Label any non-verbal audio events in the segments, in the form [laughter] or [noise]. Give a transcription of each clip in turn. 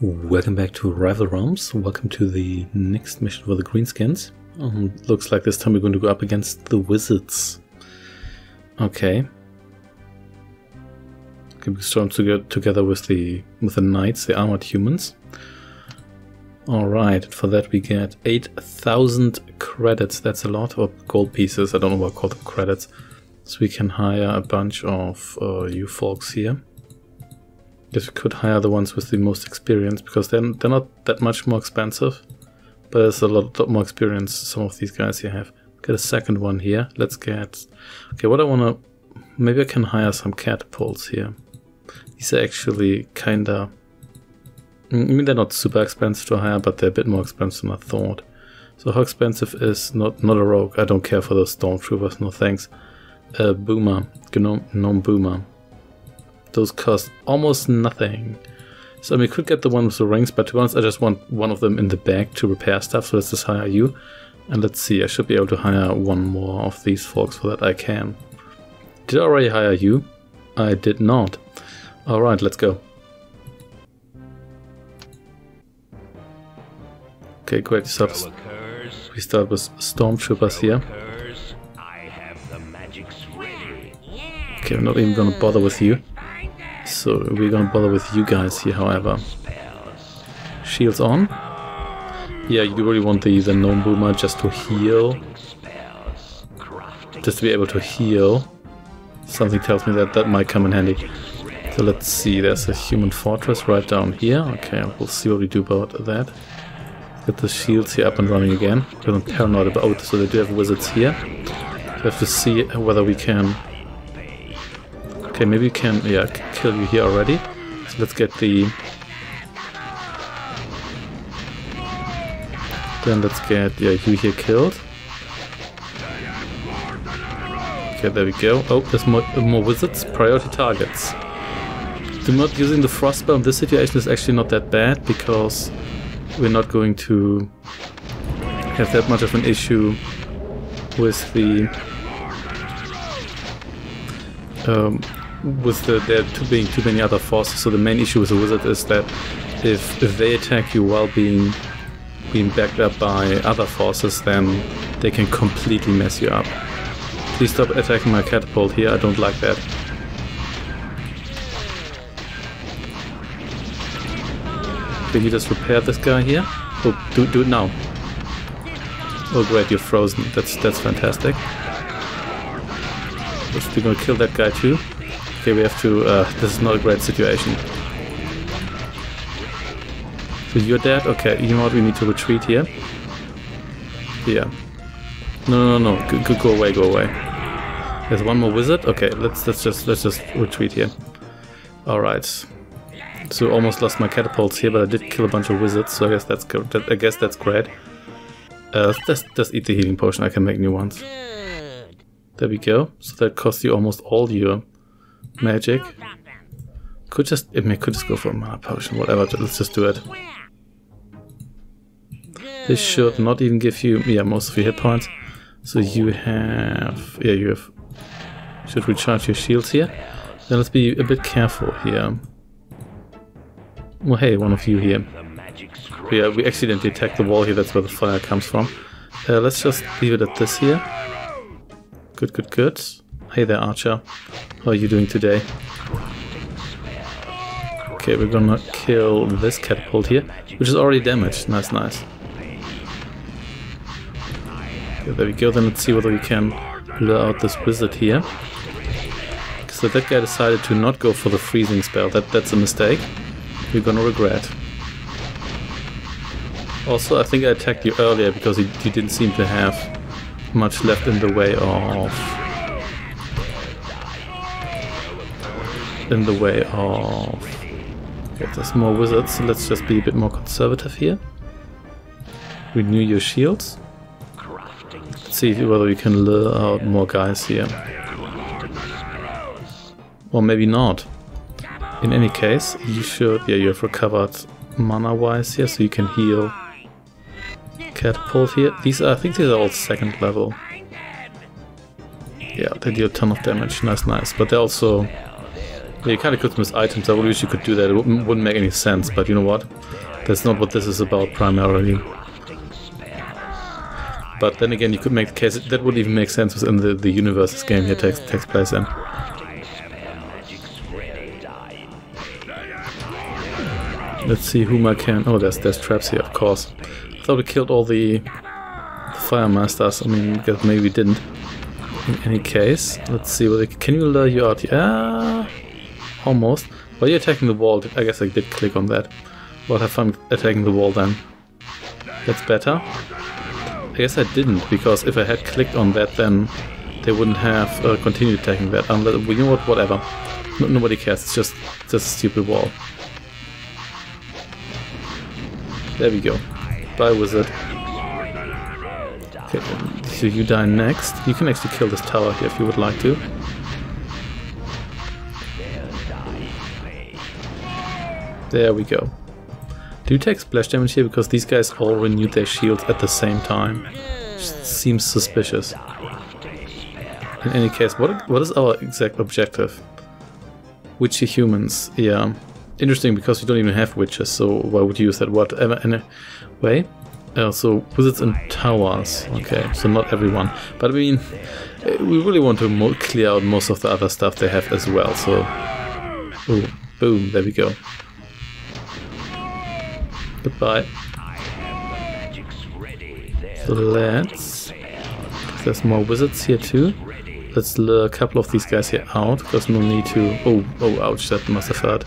Welcome back to Rival Realms. Welcome to the next mission for the Greenskins. Um, looks like this time we're going to go up against the Wizards. Okay. Okay, we storm to together with the with the Knights, the armored humans. Alright, for that we get 8,000 credits. That's a lot of gold pieces. I don't know why I call them credits. So we can hire a bunch of uh, you folks here. Guess we could hire the ones with the most experience because they're, they're not that much more expensive. But there's a lot, lot more experience some of these guys here have. Get a second one here. Let's get... Okay, what I want to... Maybe I can hire some catapults here. These are actually kinda... I mean, they're not super expensive to hire, but they're a bit more expensive than I thought. So how expensive is not not a rogue? I don't care for those stormtroopers, no thanks. Uh, boomer, gnome, gnome boomer. Those cost almost nothing. So I mean, we could get the one with the rings, but to be honest, I just want one of them in the bag to repair stuff, so let's just hire you. And let's see, I should be able to hire one more of these folks for that I can. Did I already hire you? I did not. Alright, let's go. Okay, great. So we start with stormtroopers here. Okay, I'm not even gonna bother with you. So we're gonna bother with you guys here, however. Shields on. Yeah, you really want the, the Gnome Boomer just to heal. Just to be able to heal. Something tells me that that might come in handy. So let's see, there's a human fortress right down here. Okay, we'll see what we do about that. Get the shields here up and running again. Because I'm paranoid about oh, so they do have wizards here. We have to see whether we can Okay, maybe we can, yeah, kill you here already. So let's get the... Then let's get, yeah, you here killed. Okay, there we go. Oh, there's more, more wizards. Priority targets. So not using the frostbow in this situation is actually not that bad because we're not going to have that much of an issue with the um, with the, there too being too many other forces. So the main issue with the wizard is that if if they attack you while being being backed up by other forces, then they can completely mess you up. Please stop attacking my catapult here. I don't like that. Can you just repair this guy here? Oh, do do it now. Oh great, you're frozen. That's that's fantastic. We're gonna kill that guy too. Okay, we have to... Uh, this is not a great situation. So you're dead? Okay, you know what? We need to retreat here. Yeah. No, no, no, no. Go, go away, go away. There's one more wizard. Okay, let's let's just let's just retreat here. All right. So almost lost my catapults here, but I did kill a bunch of wizards. So I guess that's good. I guess that's great. Uh, just just eat the healing potion. I can make new ones. There we go. So that costs you almost all your magic. Could just, it may could just go for a mana potion, whatever, let's just do it. This should not even give you, yeah, most of your hit points. So you have, yeah, you have, should recharge your shields here. Then let's be a bit careful here. Well, hey, one of you here. Yeah, we accidentally attacked the wall here, that's where the fire comes from. Uh, let's just leave it at this here. Good, good, good. Hey there, Archer. How are you doing today? Okay, we're gonna kill this catapult here, which is already damaged. Nice, nice. Okay, there we go. Then let's see whether we can lure out this wizard here. So that guy decided to not go for the freezing spell. That That's a mistake. We're gonna regret. Also, I think I attacked you earlier because you, you didn't seem to have much left in the way of in the way of... Okay, there's more wizards, so let's just be a bit more conservative here. Renew your shields. Let's see whether we can lure out more guys here. Or maybe not. In any case, you should... Yeah, you have recovered mana-wise here, so you can heal. Catapult here. These are, I think these are all second level. Yeah, they deal a ton of damage. Nice, nice. But they're also Yeah, you kind of could miss items. I would wish you could do that. It wouldn't, make any sense, but you know what? That's not what this is about primarily. But then again, you could make the case that would even make sense within the, the universe this game here takes, takes place in. Let's see whom I can... Oh, there's, there's traps here, of course. I thought we killed all the, the Fire Masters. I mean, maybe we didn't. In any case, let's see. What can you lure you out? Yeah, almost. While you're attacking the wall, I guess I did click on that. Well, have fun attacking the wall then. That's better. I guess I didn't, because if I had clicked on that, then they wouldn't have uh, continued attacking that. Unless, you know what? Whatever. No, nobody cares. It's just just a stupid wall. There we go. Bye, wizard. Okay, so you die next. You can actually kill this tower here if you would like to. There we go. Do you take splash damage here because these guys all renewed their shields at the same time? Just seems suspicious. In any case, what what is our exact objective? Witchy humans, yeah interesting because you don't even have witches, so why would you use that whatever anyway? Uh, so wizards and towers, okay, so not everyone. But I mean, we really want to clear out most of the other stuff they have as well, so... Ooh, boom, there we go. Goodbye. So let's... There's more wizards here too. Let's lure a couple of these guys here out, because no need to... Oh, oh, ouch, that must have hurt.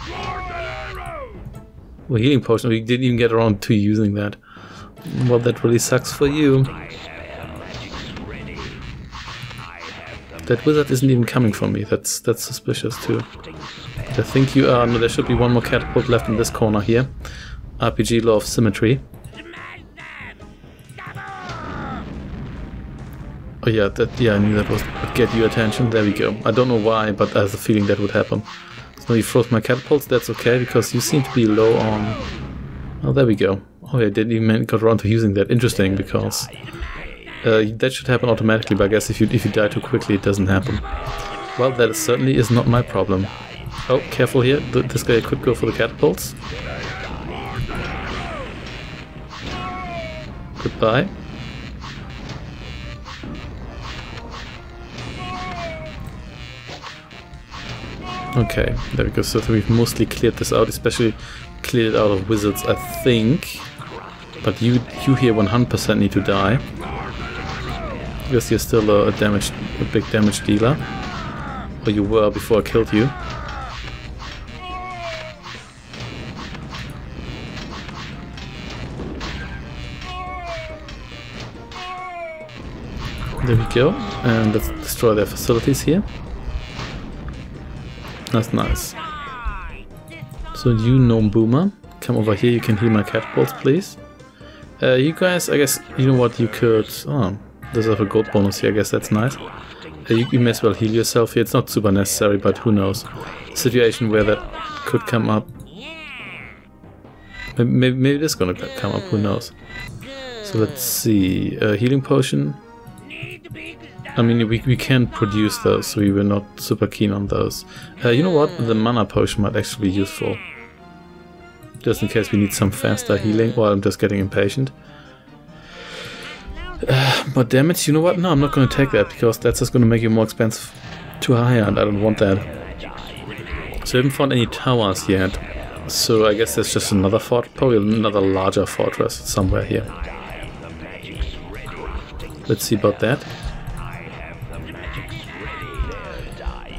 Well, healing potion, we didn't even get around to using that. Well, that really sucks for you. That wizard isn't even coming for me. That's that's suspicious too. I think you are. No, there should be one more catapult left in this corner here. RPG Law of Symmetry. Oh yeah, that yeah, I knew that was get your attention. There we go. I don't know why, but I have a feeling that would happen. So you froze my catapults, that's okay, because you seem to be low on... Oh, there we go. Oh, yeah, I didn't even got around to using that. Interesting, because uh, that should happen automatically, but I guess if you if you die too quickly, it doesn't happen. Well, that certainly is not my problem. Oh, careful here. Th this guy could go for the catapults. Goodbye. Okay, there we go. So we've mostly cleared this out, especially cleared it out of wizards, I think. But you you here 100% need to die. Because you're still a, a damage, a big damage dealer. Or you were before I killed you. There we go. And let's destroy their facilities here. That's nice. So you Gnome Boomer, come over here, you can heal my catapults, please. Uh, you guys, I guess, you know what, you could... Oh, there's a gold bonus here, I guess that's nice. Uh, you, you, may as well heal yourself here, it's not super necessary, but who knows. Situation where that could come up. Maybe, maybe it is gonna come up, who knows. So let's see, uh, healing potion. I mean, we, we can't produce those, so we were not super keen on those. Uh, you know what? The mana potion might actually be useful. Just in case we need some faster healing, or I'm just getting impatient. Uh, but damage, you know what? No, I'm not going to take that, because that's just going to make you more expensive to hire, and I don't want that. So I haven't found any towers yet. So I guess there's just another fort, probably another larger fortress somewhere here. Let's see about that.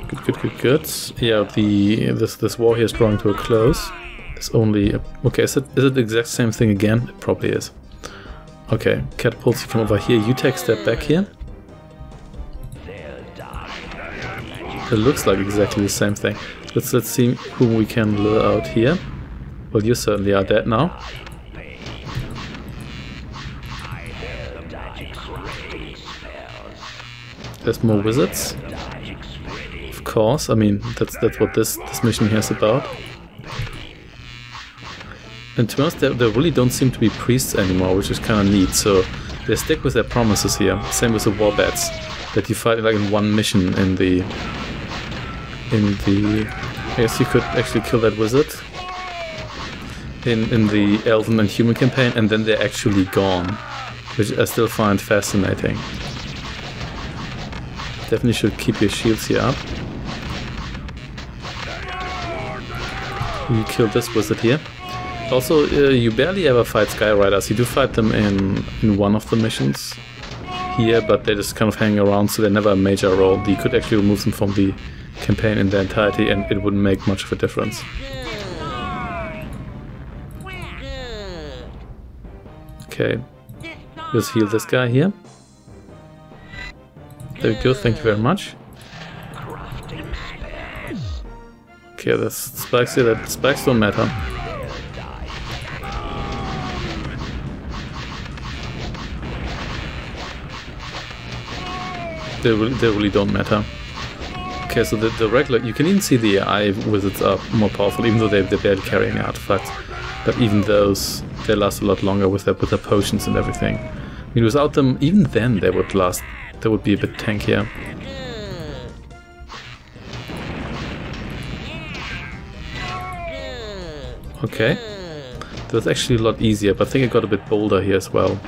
good, good, good. good. Yeah, the this this war here is drawing to a close. It's only okay. Is it is it the exact same thing again? It probably is. Okay, catapults. You come over here. You take a step back here. It looks like exactly the same thing. Let's let's see whom we can lure out here. Well, you certainly are dead now. There's more wizards Of course. I mean, that's that's what this this mission here is about. And to be honest, there, there really don't seem to be priests anymore, which is kind of neat. So they stick with their promises here. Same with the warbats, that you fight like in one mission in the in the I guess you could actually kill that wizard in, in the elven and human campaign and then they're actually gone. Which I still find fascinating. Definitely should keep your shields here up. You kill this wizard here. Also, uh, you barely ever fight Skyriders. You do fight them in, in one of the missions here, but they just kind of hang around, so they're never a major role. You could actually remove them from the campaign in their entirety, and it wouldn't make much of a difference. Okay, let's heal this guy here. There we go, thank you very much. Okay, there's spikes here, that spikes don't matter. They really, they really don't matter. Okay, so the, the regular, you can even see the AI wizards are more powerful, even though they, they're barely carrying artifacts. But even those, they last a lot longer with their, with their potions and everything. I mean, without them, even then they would last, they would be a bit tankier. Okay. That was actually a lot easier, but I think it got a bit bolder here as well.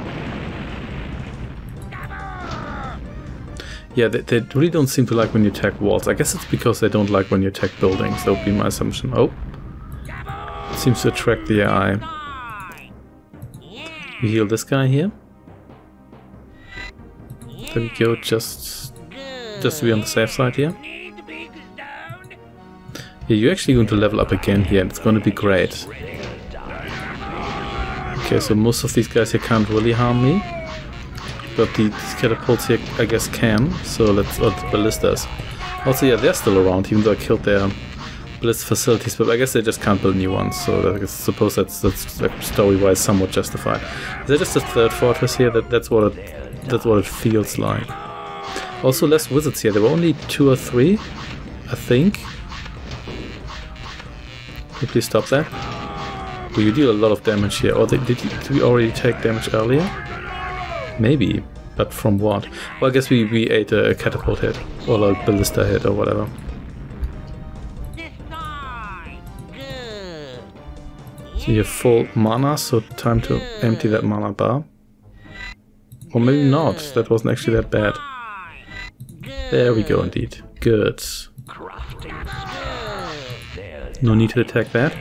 Yeah, they, they, really don't seem to like when you attack walls. I guess it's because they don't like when you attack buildings. That would be my assumption. Oh. It seems to attract the AI. We heal this guy here. Go, just, just to be on the safe side here. Yeah, you're actually going to level up again here, and it's going to be great. Okay, so most of these guys here can't really harm me but the catapults here I guess can, so let's, or the ballistas. Also yeah, they're still around, even though I killed their ballista facilities, but I guess they just can't build new ones, so I suppose that's, that's like, story-wise somewhat justified. Is there just a third fortress here? That, that's what it, that's what it feels like. Also less wizards here, there were only two or three, I think. Can you please stop that? Well, you deal a lot of damage here. Or did, did, did we already take damage earlier? Maybe, but from what? Well, I guess we, we ate a catapult hit, or a ballista hit, or whatever. So you have full mana, so time to empty that mana bar. Or maybe not, that wasn't actually that bad. There we go indeed. Good. No need to attack that.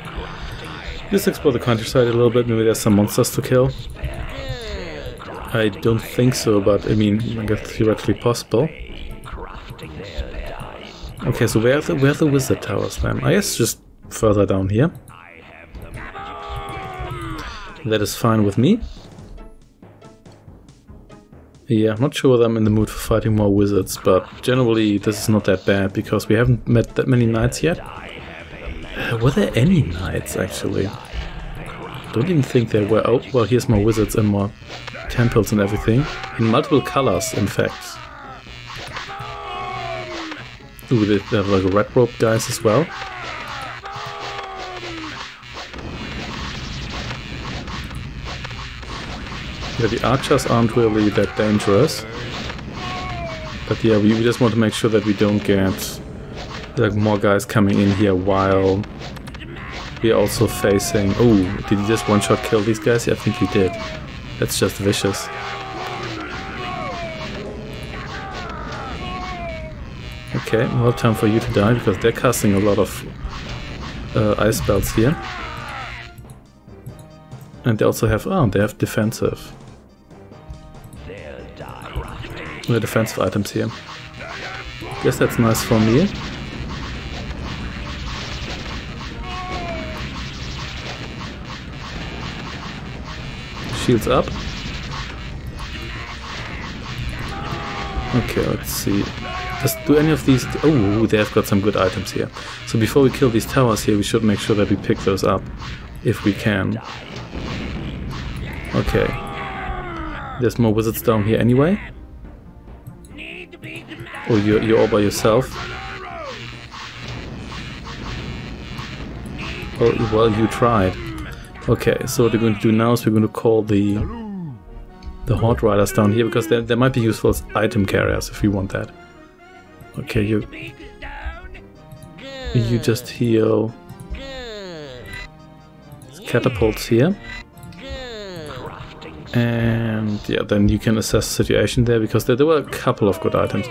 Just explore the countryside a little bit, maybe there's some monsters to kill. I don't think so, but I mean, I guess theoretically possible. Okay, so where are the, where are the wizard towers then? I guess just further down here. That is fine with me. Yeah, I'm not sure whether I'm in the mood for fighting more wizards, but generally this is not that bad because we haven't met that many knights yet. Uh, were there any knights actually? Don't even think there were. Oh, well, here's more wizards and more temples and everything. In multiple colors, in fact. Ooh, they have like red rope guys as well. The archers aren't really that dangerous. But yeah, we, we just want to make sure that we don't get like more guys coming in here while we're also facing... Oh, did you just one-shot kill these guys? Yeah, I think you did. That's just vicious. Okay, well time for you to die because they're casting a lot of uh, ice spells here. And they also have, oh, they have defensive. The defensive items here. Guess that's nice for me. shields up. Okay, let's see. Does do any of these... Oh, they've got some good items here. So before we kill these towers here, we should make sure that we pick those up. If we can. Okay. There's more wizards down here anyway. Oh, you're, you're all by yourself. Oh, well, you tried. Okay, so what we're going to do now is we're going to call the the Horde Riders down here because they, they might be useful as item carriers if we want that. Okay, you you just heal catapults here. And yeah, then you can assess the situation there because there, there were a couple of good items.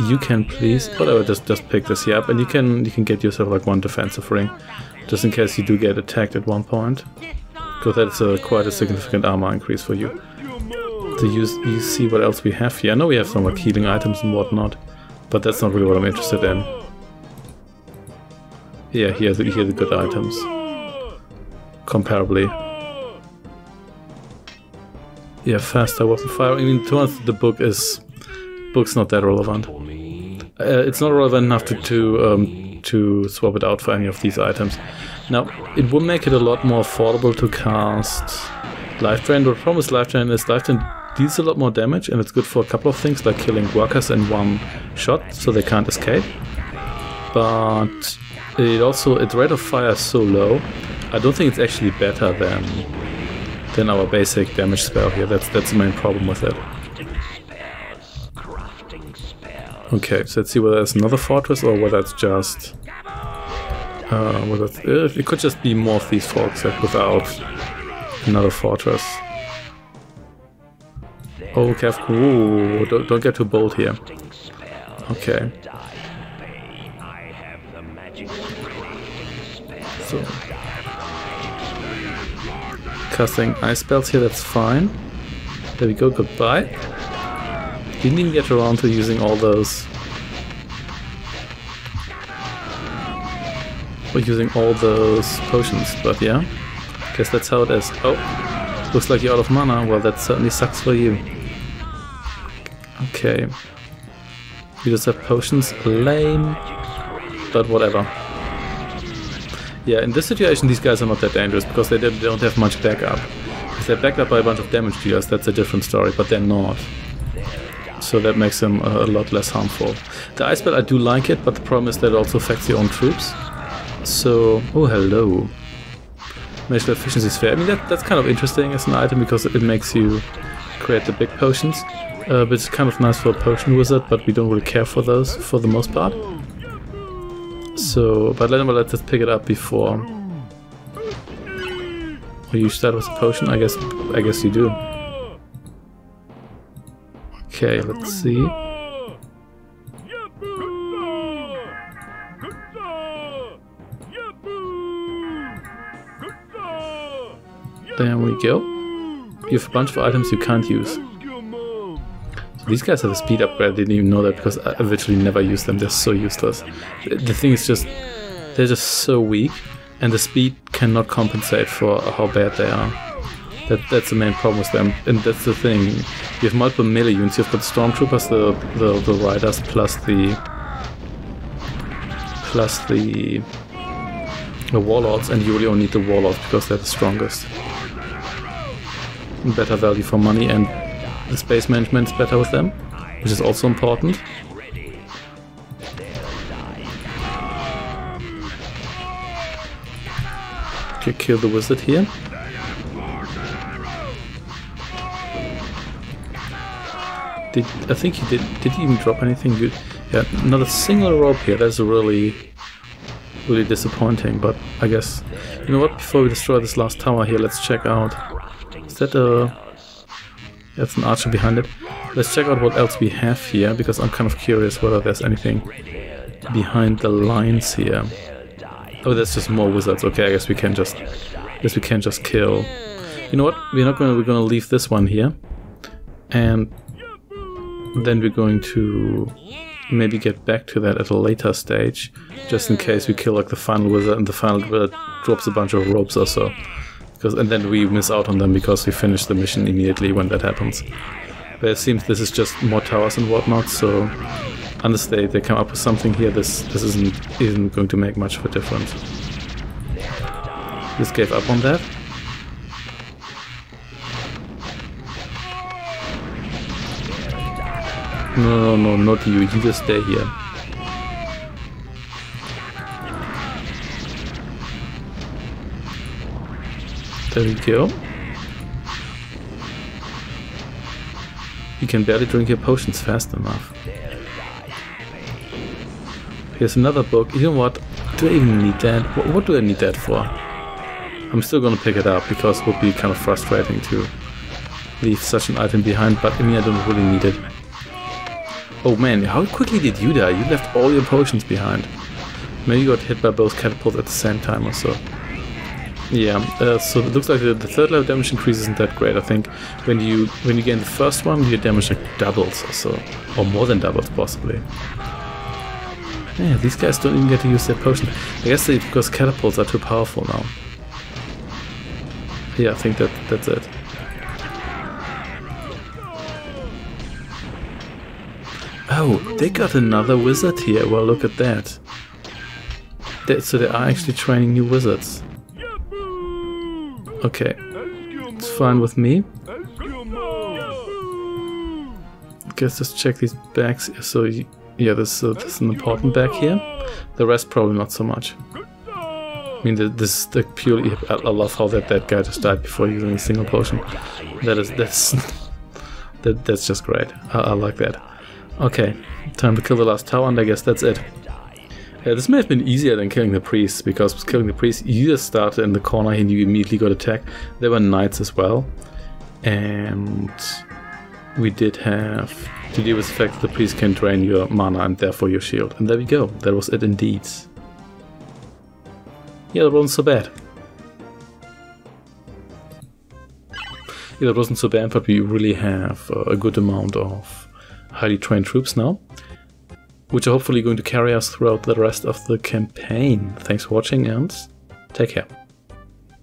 You can please whatever just just pick this here up and you can you can get yourself like one defensive ring. Just in case you do get attacked at one point. Because that's a, quite a significant armor increase for you. So you, you see what else we have here. I know we have some like healing items and whatnot. But that's not really what I'm interested in. Yeah, here the, here the good items. Comparably. Yeah, faster weapon fire. I mean, to us, the book is... Book's not that relevant. Uh, it's not relevant enough to, to um, to swap it out for any of these items. Now, it would make it a lot more affordable to cast Life Drain. The problem with Life Drain is Life Drain deals a lot more damage and it's good for a couple of things like killing workers in one shot so they can't escape. But it also, its rate of fire is so low, I don't think it's actually better than than our basic damage spell here. That's that's the main problem with it. Okay, so let's see whether there's another fortress or whether it's just... Uh, whether it's, uh, it could just be more of these like, without another fortress. Oh, careful. Ooh, don't, don't get too bold here. Okay. So. Casting ice spells here, that's fine. There we go, goodbye. Didn't even get around to using all those. Or using all those potions, but yeah. Guess that's how it is. Oh, looks like you're out of mana. Well, that certainly sucks for you. Okay. You just have potions. Lame. But whatever. Yeah, in this situation, these guys are not that dangerous because they don't have much backup. If they're backed up by a bunch of damage dealers, that's a different story, but they're not so that makes them a, lot less harmful. The ice spell, I do like it, but the problem is that it also affects your own troops. So, oh hello. Magical efficiency sphere. I mean, that, that's kind of interesting as an item because it makes you create the big potions. Uh, but it's kind of nice for a potion wizard, but we don't really care for those for the most part. So, but let, let's just pick it up before. Or you start with a potion? I guess, I guess you do. Okay, let's see. There we go. You have a bunch of items you can't use. So these guys have a speed upgrade, I didn't even know that because I virtually never use them, they're so useless. The thing is just, they're just so weak and the speed cannot compensate for how bad they are. That, that's the main problem with them, and that's the thing. You have multiple melee units. You've got stormtroopers, the, the the riders, plus the plus the the warlords, and you really only need the warlords because they're the strongest. Better value for money, and the space management is better with them, which is also important. Okay, kill the wizard here. Did I think he did? Did he even drop anything good? Yeah, not a single rope here. That's really, really disappointing. But I guess you know what? Before we destroy this last tower here, let's check out. Is that a? That's an archer behind it. Let's check out what else we have here because I'm kind of curious whether there's anything behind the lines here. Oh, that's just more wizards. Okay, I guess we can just, I guess we can just kill. You know what? We're not gonna. We're gonna leave this one here, and then we're going to maybe get back to that at a later stage, just in case we kill like the final wizard and the final wizard drops a bunch of ropes or so. Because and then we miss out on them because we finish the mission immediately when that happens. But it seems this is just more towers and whatnot, so unless they, they come up with something here, this this isn't isn't going to make much of a difference. This gave up on that. No, no, no, not you. You just stay here. There we go. You can barely drink your potions fast enough. Here's another book. You know what? do I even need that? What, what do I need that for? I'm still gonna pick it up because it would be kind of frustrating to leave such an item behind, but I mean I don't really need it. Oh man, how quickly did you die? You left all your potions behind. Maybe you got hit by both catapults at the same time or so. Yeah, uh, so it looks like the, the, third level damage increase isn't that great. I think when you when you gain the first one, your damage like doubles or so, or more than doubles possibly. Yeah, these guys don't even get to use their potion. I guess because catapults are too powerful now. Yeah, I think that that's it. Oh, they got another wizard here. Well, look at that. They, so they are actually training new wizards. Okay, it's fine with me. Guess let's check these bags. So yeah, this, uh, this is an important bag here. The rest probably not so much. I mean, this the purely. I, love how that that guy just died before using a single potion. That is that's [laughs] that that's just great. I, I like that. Okay, time to kill the last tower, and I guess that's it. Yeah, this may have been easier than killing the priest, because killing the priest, you just started in the corner and you immediately got attacked. There were knights as well, and we did have to deal with the fact that the priest can drain your mana and therefore your shield. And there we go, that was it indeed. Yeah, that wasn't so bad. Yeah, that wasn't so bad, but we really have uh, a good amount of highly trained troops now, which are hopefully going to carry us throughout the rest of the campaign. Thanks for watching and take care.